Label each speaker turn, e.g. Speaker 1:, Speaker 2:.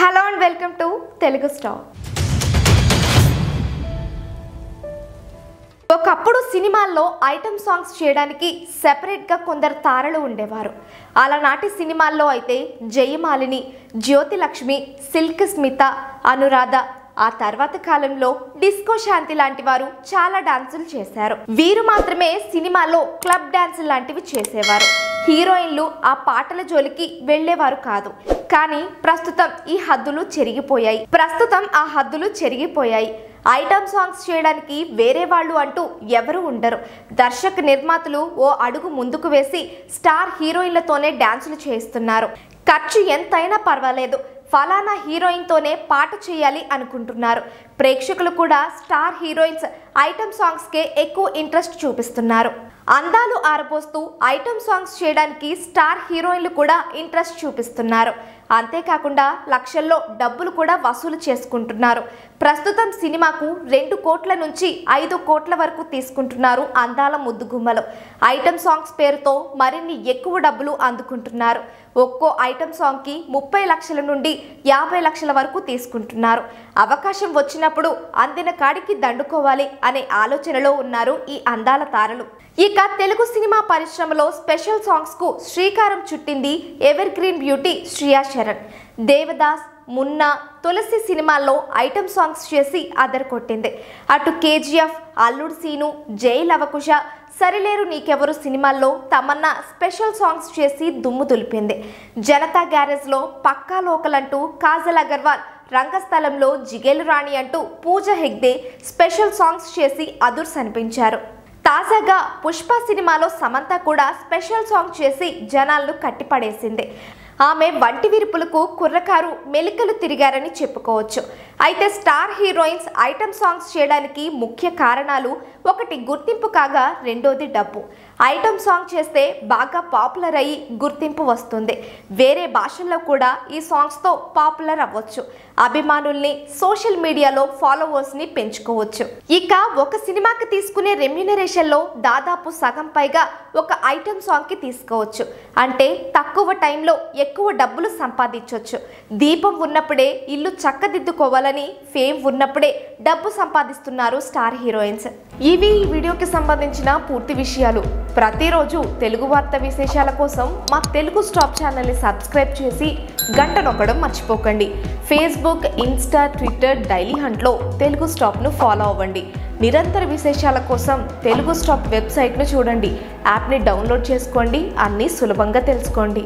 Speaker 1: Hello and welcome to Telugu star. ఒకప్పుడు సినిమాల్లో item songs చేయడానికి సెపరేట్గా కొందరు తారలు ఉండేవారు. అలానాటి సినిమాల్లో అయితే జయమాలిని జ్యోతిలక్ష్మి సిల్క్ స్మిత అనురాధ ఆ తర్వాత కాలంలో డిస్కో శాంతి లాంటి వారు చాలా డాన్సులు చేశారు. వీరు మాత్రమే సినిమాలో క్లబ్ డాన్సులు లాంటివి చేసేవారు. హీరోయిన్లు ఆ పాటల జోలికి వెళ్ళేవారు కాదు. కానీ ప్రస్తుతం ఈ హద్దులు చెరిగిపోయాయి. ప్రస్తుతం ఆ హద్దులు చెరిగిపోయాయి. ఐటమ్ సాంగ్స్ చేయడానికి వేరే వాళ్ళు అంటూ ఎవరు ఉండరు. దర్శక నిర్మాతలు ఓ అడుగు ముందుకు వేసి స్టార్ హీరోయిన్లతోనే డాన్సులు చేయిస్తున్నారు. ఖర్చు ఎంతైనా పర్వాలేదు. ఫలానా హీరోయిన్తోనే పాట చేయాలి అనుకుంటున్నారు. ప్రేక్షకులు కూడా స్టార్ హీరోయిన్స్ ఐటమ్ సాంగ్స్కే ఎక్కువ ఇంట్రెస్ట్ చూపిస్తున్నారు. అందాలు ఆరబోస్తూ ఐటమ్ సాంగ్స్ చేయడానికి స్టార్ హీరోయిన్లు కూడా ఇంట్రెస్ట్ చూపిస్తున్నారు. అంతేకాకుండా లక్షల్లో డబ్బులు కూడా వసూలు చేసుకుంటున్నారు. ప్రస్తుతం సినిమాకు రెండు కోట్ల నుంచి ఐదు కోట్ల వరకు తీసుకుంటున్నారు అందాల ముద్దుగుమ్మలు. ఐటమ్ సాంగ్స్ పేరుతో మరిన్ని ఎక్కువ డబ్బులు అందుకుంటున్నారు. ఒక్కో ఐటమ్ సాంగ్కి ముప్పై లక్షల నుండి యాభై లక్షల వరకు తీసుకుంటున్నారు. అవకాశం వచ్చినప్పుడు అందిన కాడికి దండుకోవాలి అనే ఆలోచనలో ఉన్నారు ఈ అందాల తారలు. ఇక తెలుగు సినిమా పరిశ్రమలో స్పెషల్ సాంగ్స్కు శ్రీకారం చుట్టింది ever green beauty Shriya Saran. Devadas Munna Tulasi సినిమాల్లో ఐటమ్ సాంగ్స్ చేసి అదర్ కొట్టింది అటు కేజీఎఫ్ అల్లుడు సీను జై లవకుశ సరిలేరు నీకెవరు సినిమాల్లో తమన్నా స్పెషల్ సాంగ్స్ చేసి దుమ్ము దులిపింది. జనతా గ్యారేజ్లో పక్కా లోకల్ అంటూ కాజల్ అగర్వాల్ రంగస్థలంలో జిగేలు రాణి అంటూ పూజ హెగ్దే స్పెషల్ సాంగ్స్ చేసి అదుర్స్ అనిపించారు తాజాగా పుష్ప సినిమాలో సమంత కూడా స్పెషల్ సాంగ్ చేసి జనాలను కట్టిపడేసింది. ఆమె వంటి విరుపులకు కుర్రకారు మెలికలు తిరిగారని చెప్పుకోవచ్చు. అయితే స్టార్ హీరోయిన్స్ ఐటమ్ సాంగ్స్ చేయడానికి ముఖ్య కారణాలు ఒకటి గుర్తింపు కాగా రెండోది డబ్బు. ఐటమ్ సాంగ్ చేస్తే బాగా పాపులర్ అయ్యి గుర్తింపు వస్తుంది. వేరే భాషల్లో కూడా ఈ సాంగ్స్తో పాపులర్ అవ్వచ్చు. అభిమానుల్ని సోషల్ మీడియాలో ఫాలోవర్స్ని పెంచుకోవచ్చు. ఇక ఒక సినిమాకి తీసుకునే రెమ్యునరేషన్లో దాదాపు సగం పైగా ఒక ఐటమ్ సాంగ్కి తీసుకోవచ్చు. అంటే తక్కువ టైంలో ఎక్కువ డబ్బులు సంపాదించవచ్చు దీపం ఉన్నప్పుడే ఇల్లు చక్కదిద్దుకోవాలని ఫేమ్ ఉన్నప్పుడే డబ్బు సంపాదిస్తున్నారు స్టార్ హీరోయిన్స్. ఇవి ఈ వీడియోకి సంబంధించిన పూర్తి విషయాలు. ప్రతిరోజు తెలుగు వార్త విశేషాల కోసం మా తెలుగు స్టాప్ ఛానల్ని సబ్స్క్రైబ్ చేసి గంట నొక్కడం మర్చిపోకండి. ఫేస్బుక్ ఇన్స్టా ట్విట్టర్ డైలీ హంట్లో తెలుగు స్టాప్ను ఫాలో అవ్వండి. నిరంతర విశేషాల కోసం తెలుగు స్టాప్ వెబ్సైట్ను చూడండి. యాప్ని డౌన్లోడ్ చేసుకోండి. అన్నీ సులభంగా తెలుసుకోండి.